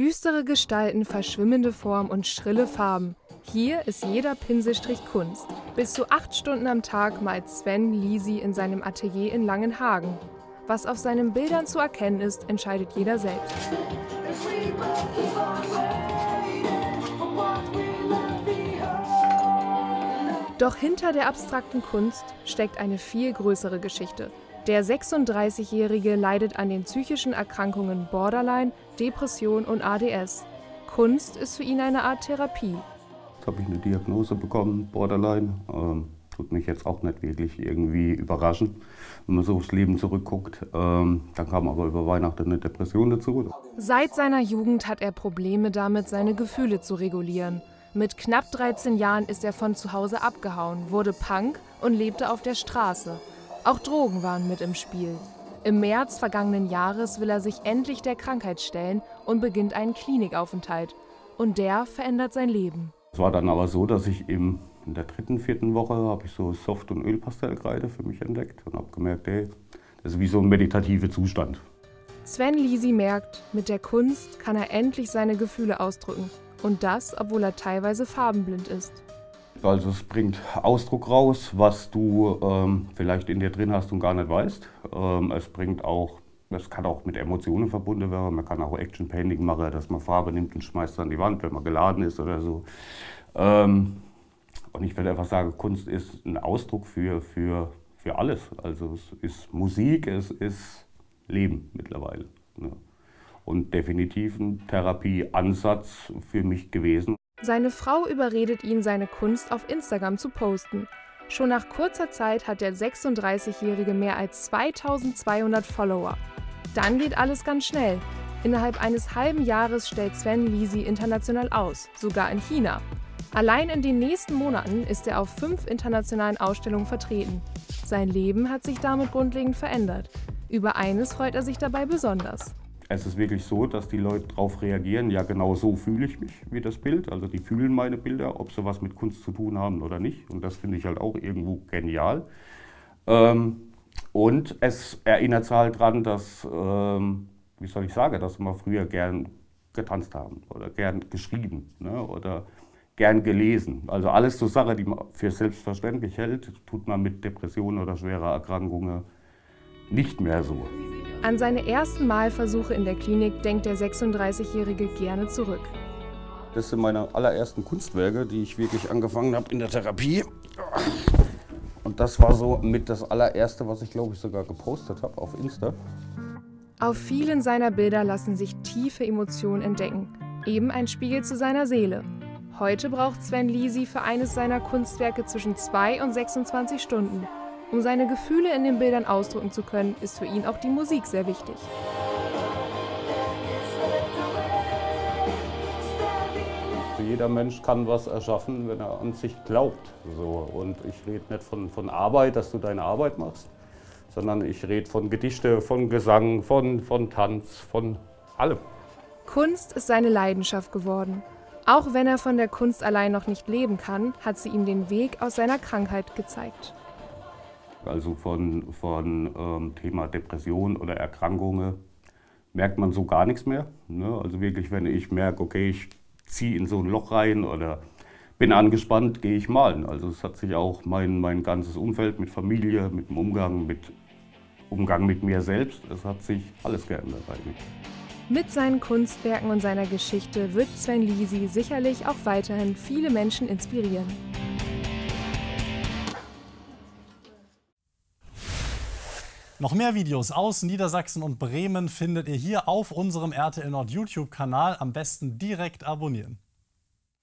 Düstere Gestalten, verschwimmende Form und schrille Farben. Hier ist jeder Pinselstrich Kunst. Bis zu acht Stunden am Tag malt Sven Lisi in seinem Atelier in Langenhagen. Was auf seinen Bildern zu erkennen ist, entscheidet jeder selbst. Doch hinter der abstrakten Kunst steckt eine viel größere Geschichte. Der 36-Jährige leidet an den psychischen Erkrankungen Borderline, Depression und ADS. Kunst ist für ihn eine Art Therapie. Jetzt habe ich eine Diagnose bekommen, Borderline. Ähm, tut mich jetzt auch nicht wirklich irgendwie überraschen, wenn man so aufs Leben zurückguckt. Ähm, dann kam aber über Weihnachten eine Depression dazu. Seit seiner Jugend hat er Probleme damit, seine Gefühle zu regulieren. Mit knapp 13 Jahren ist er von zu Hause abgehauen, wurde Punk und lebte auf der Straße. Auch Drogen waren mit im Spiel. Im März vergangenen Jahres will er sich endlich der Krankheit stellen und beginnt einen Klinikaufenthalt. Und der verändert sein Leben. Es war dann aber so, dass ich im, in der dritten, vierten Woche habe ich so Soft- und Ölpastellkreide für mich entdeckt und habe gemerkt, hey, das ist wie so ein meditativer Zustand. Sven Lisi merkt, mit der Kunst kann er endlich seine Gefühle ausdrücken. Und das, obwohl er teilweise farbenblind ist. Also es bringt Ausdruck raus, was du ähm, vielleicht in dir drin hast und gar nicht weißt. Ähm, es bringt auch, es kann auch mit Emotionen verbunden werden. Man kann auch Action Painting machen, dass man Farbe nimmt und schmeißt an die Wand, wenn man geladen ist oder so. Ähm, und ich würde einfach sagen, Kunst ist ein Ausdruck für, für, für alles. Also es ist Musik, es ist Leben mittlerweile. Ne? Und definitiv ein Therapieansatz für mich gewesen. Seine Frau überredet ihn, seine Kunst auf Instagram zu posten. Schon nach kurzer Zeit hat der 36-Jährige mehr als 2200 Follower. Dann geht alles ganz schnell. Innerhalb eines halben Jahres stellt Sven Lisi international aus, sogar in China. Allein in den nächsten Monaten ist er auf fünf internationalen Ausstellungen vertreten. Sein Leben hat sich damit grundlegend verändert. Über eines freut er sich dabei besonders. Es ist wirklich so, dass die Leute darauf reagieren, ja genau so fühle ich mich wie das Bild. Also die fühlen meine Bilder, ob sie was mit Kunst zu tun haben oder nicht. Und das finde ich halt auch irgendwo genial. Ähm, und es erinnert sie halt daran, dass, ähm, wie soll ich sagen, dass wir früher gern getanzt haben oder gern geschrieben ne, oder gern gelesen. Also alles so Sachen, die man für selbstverständlich hält, tut man mit Depressionen oder schwerer Erkrankungen nicht mehr so. An seine ersten Malversuche in der Klinik denkt der 36-Jährige gerne zurück. Das sind meine allerersten Kunstwerke, die ich wirklich angefangen habe in der Therapie. Und das war so mit das allererste, was ich glaube ich sogar gepostet habe auf Insta. Auf vielen seiner Bilder lassen sich tiefe Emotionen entdecken. Eben ein Spiegel zu seiner Seele. Heute braucht Sven Lisi für eines seiner Kunstwerke zwischen 2 und 26 Stunden. Um seine Gefühle in den Bildern ausdrücken zu können, ist für ihn auch die Musik sehr wichtig. Jeder Mensch kann was erschaffen, wenn er an sich glaubt. So. Und ich rede nicht von, von Arbeit, dass du deine Arbeit machst, sondern ich rede von Gedichte, von Gesang, von, von Tanz, von allem. Kunst ist seine Leidenschaft geworden. Auch wenn er von der Kunst allein noch nicht leben kann, hat sie ihm den Weg aus seiner Krankheit gezeigt. Also von, von ähm, Thema Depression oder Erkrankungen merkt man so gar nichts mehr. Ne? Also wirklich, wenn ich merke, okay, ich ziehe in so ein Loch rein oder bin angespannt, gehe ich malen. Also es hat sich auch mein, mein ganzes Umfeld mit Familie, mit dem Umgang, mit Umgang mit mir selbst, es hat sich alles geändert eigentlich. Mit seinen Kunstwerken und seiner Geschichte wird Sven Lisi sicherlich auch weiterhin viele Menschen inspirieren. Noch mehr Videos aus Niedersachsen und Bremen findet ihr hier auf unserem RTL Nord YouTube-Kanal. Am besten direkt abonnieren.